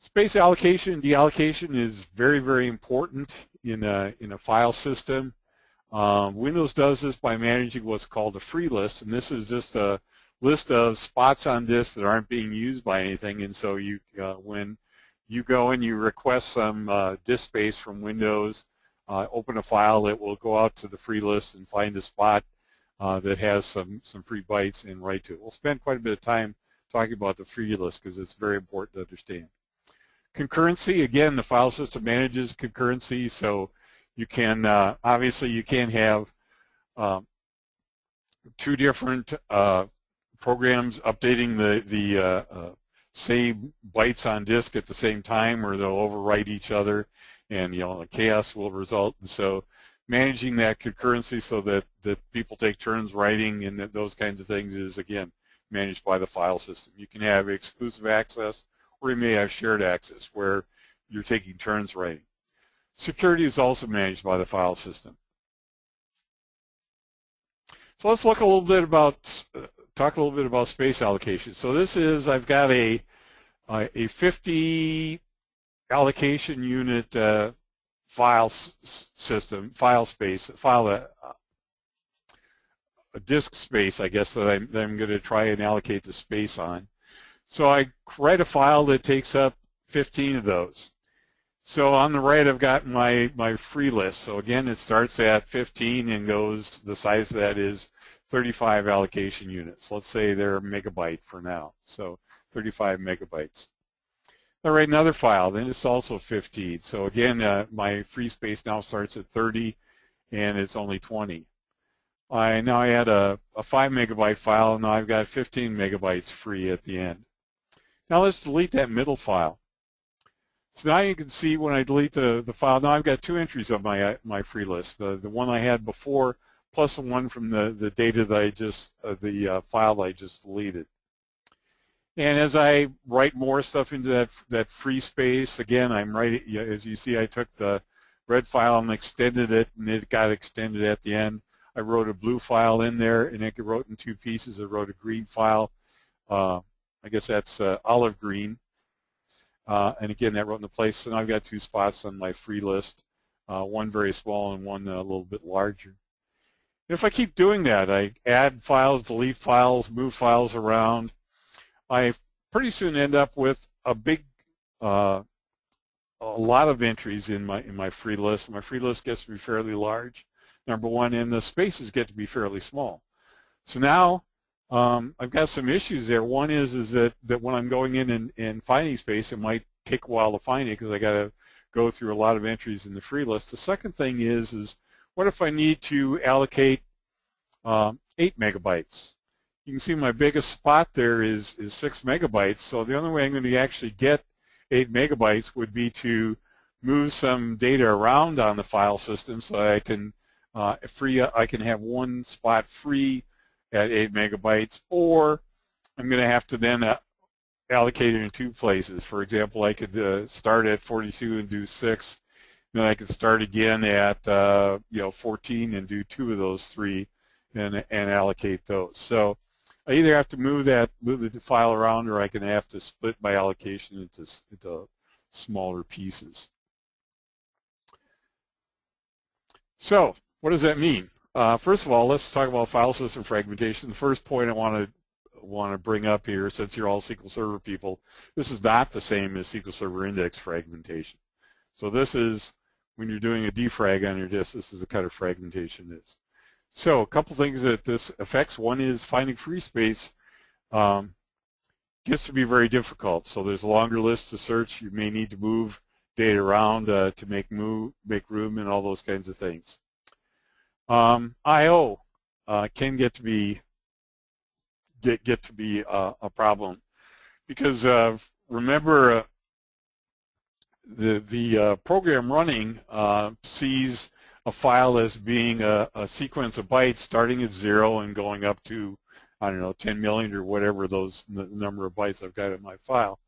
Space allocation and deallocation is very, very important in a, in a file system. Um, Windows does this by managing what's called a free list, and this is just a list of spots on disk that aren't being used by anything. And so you, uh, when you go and you request some uh, disk space from Windows, uh, open a file, it will go out to the free list and find a spot uh, that has some, some free bytes and write to it. We'll spend quite a bit of time talking about the free list because it's very important to understand. Concurrency, again, the file system manages concurrency, so you can, uh, obviously you can have um, two different uh, programs updating the, the uh, uh, same bytes on disk at the same time or they'll overwrite each other and you know chaos will result. And so managing that concurrency so that, that people take turns writing and those kinds of things is, again, managed by the file system. You can have exclusive access you may have shared access where you're taking turns writing. Security is also managed by the file system. So let's look a little bit about, uh, talk a little bit about space allocation. So this is, I've got a, a 50 allocation unit uh, file system, file space, file a, a disk space, I guess, that I'm, that I'm going to try and allocate the space on. So I write a file that takes up 15 of those. So on the right, I've got my, my free list. So again, it starts at 15 and goes, the size of that is 35 allocation units. Let's say they're megabyte for now. So 35 megabytes. I write another file, then it's also 15. So again, uh, my free space now starts at 30 and it's only 20. I now I had a, a 5 megabyte file and now I've got 15 megabytes free at the end. Now let's delete that middle file. So now you can see when I delete the, the file, now I've got two entries of my, my free list. The, the one I had before plus the one from the, the data that I just, uh, the uh, file I just deleted. And as I write more stuff into that, that free space, again, I'm writing, as you see, I took the red file and extended it, and it got extended at the end. I wrote a blue file in there, and it wrote in two pieces. I wrote a green file. Uh, I guess that's uh, olive green. Uh, and again, that wrote in the place. Now I've got two spots on my free list, uh, one very small and one a little bit larger. If I keep doing that, I add files, delete files, move files around, I pretty soon end up with a big, uh, a lot of entries in my in my free list. My free list gets to be fairly large, number one, and the spaces get to be fairly small. So now um, I've got some issues there. One is is that, that when I'm going in and, and finding space, it might take a while to find it because I got to go through a lot of entries in the free list. The second thing is is what if I need to allocate um, 8 megabytes? you can see my biggest spot there is, is 6 megabytes. So the only way I'm going to actually get 8 megabytes would be to move some data around on the file system so I can uh, free I can have one spot free at 8 megabytes or I'm going to have to then uh, allocate it in two places. For example, I could uh, start at 42 and do 6. Then I could start again at uh, you know 14 and do two of those three and, and allocate those. So I either have to move that, move the file around, or I can have to split my allocation into, into smaller pieces. So, what does that mean? Uh, first of all, let's talk about file system fragmentation. The first point I want to want to bring up here, since you're all SQL Server people, this is not the same as SQL Server index fragmentation. So this is when you're doing a defrag on your disk, this is the kind of fragmentation is. So a couple things that this affects. One is finding free space um, gets to be very difficult. So there's a longer list to search. You may need to move data around uh, to make move, make room, and all those kinds of things. Um, I/O uh, can get to be get get to be a, a problem because uh, remember uh, the the uh, program running uh, sees a file as being a, a, sequence of bytes starting at zero and going up to, I don't know, 10 million or whatever those the number of bytes I've got in my file.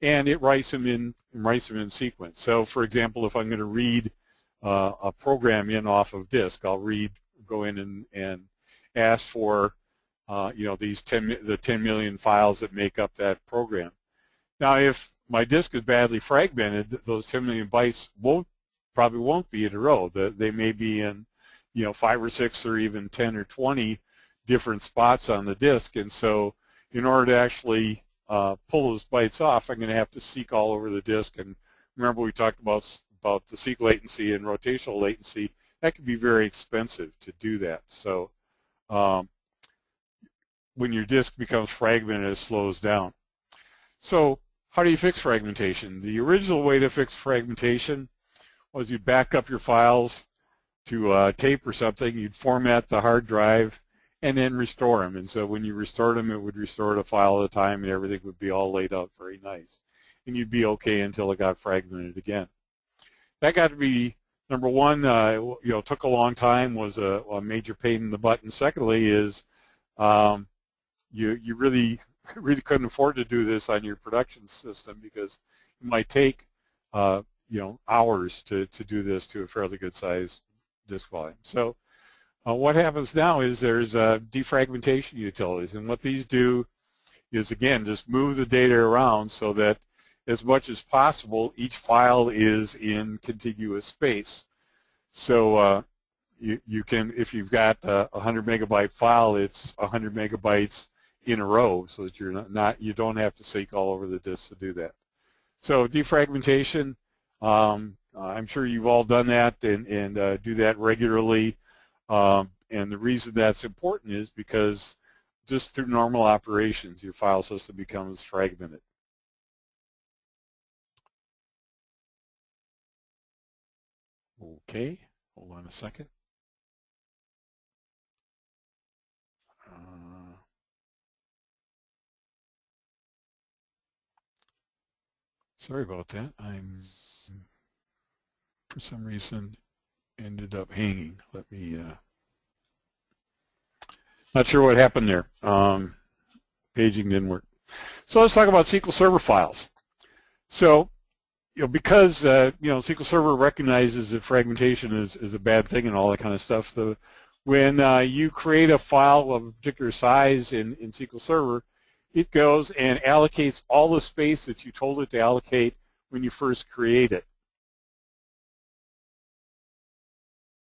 And it writes them in writes them in sequence. So, for example, if I'm going to read uh, a program in off of disk, I'll read, go in and, and ask for, uh, you know, these 10 the 10 million files that make up that program. Now, if my disk is badly fragmented, those 10 million bytes won't probably won't be in a row. they may be in, you know, five or six or even 10 or 20 different spots on the disk. And so in order to actually uh, pull those bytes off, I'm going to have to seek all over the disk. And remember we talked about, about the seek latency and rotational latency. That can be very expensive to do that. So um, when your disk becomes fragmented, it slows down. So how do you fix fragmentation? The original way to fix fragmentation was you'd back up your files to uh, tape or something, you'd format the hard drive, and then restore them. And so when you restored them, it would restore the file at a time, and everything would be all laid out very nice. And you'd be okay until it got fragmented again. That got to be number one. Uh, you know, took a long time, was a, a, major pain in the butt. And secondly, is um, you you really really couldn't afford to do this on your production system because it might take uh, you know hours to to do this to a fairly good size disk volume. So uh, what happens now is there's uh, defragmentation utilities, and what these do is again just move the data around so that as much as possible each file is in contiguous space. So uh, you, you can, if you've got a 100 megabyte file, it's 100 megabytes in a row so that you're not, not you don't have to seek all over the disk to do that. So defragmentation, um, I'm sure you've all done that and, and uh, do that regularly. Um, and the reason that's important is because just through normal operations, your file system becomes fragmented. Okay, hold on a second. Uh, sorry about that. I'm, for some reason, ended up hanging. Let me, uh, not sure what happened there. Um, paging didn't work. So let's talk about SQL Server files. So, you know, because, uh, you know, SQL Server recognizes that fragmentation is, is a bad thing and all that kind of stuff, the, when uh, you create a file of a particular size in, in SQL Server, it goes and allocates all the space that you told it to allocate when you first create it.